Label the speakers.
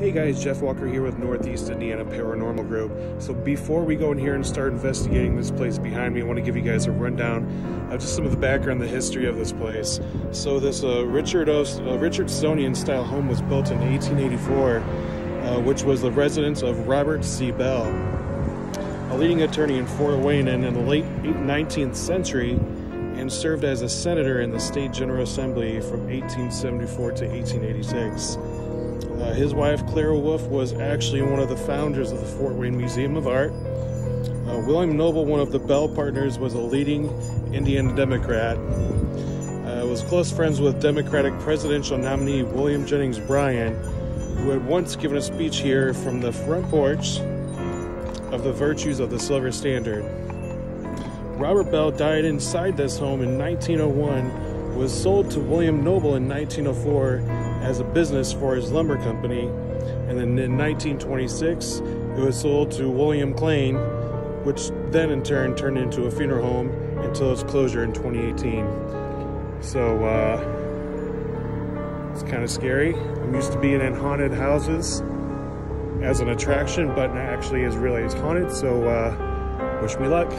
Speaker 1: Hey guys, Jeff Walker here with Northeast Indiana Paranormal Group. So before we go in here and start investigating this place behind me, I want to give you guys a rundown of just some of the background, the history of this place. So this uh, Richard, uh, Richardsonian style home was built in 1884, uh, which was the residence of Robert C. Bell, a leading attorney in Fort Wayne and in the late 19th century and served as a senator in the State General Assembly from 1874 to 1886. Uh, his wife, Clara Wolf, was actually one of the founders of the Fort Wayne Museum of Art. Uh, William Noble, one of the Bell partners, was a leading Indiana Democrat. Uh, was close friends with Democratic presidential nominee William Jennings Bryan, who had once given a speech here from the front porch of the virtues of the Silver Standard. Robert Bell died inside this home in 1901, was sold to William Noble in 1904 as a business for his lumber company. And then in 1926, it was sold to William Klaehn, which then in turn turned into a funeral home until its closure in 2018. So, uh, it's kind of scary. I'm used to being in haunted houses as an attraction, but actually is really is haunted. So, uh, wish me luck.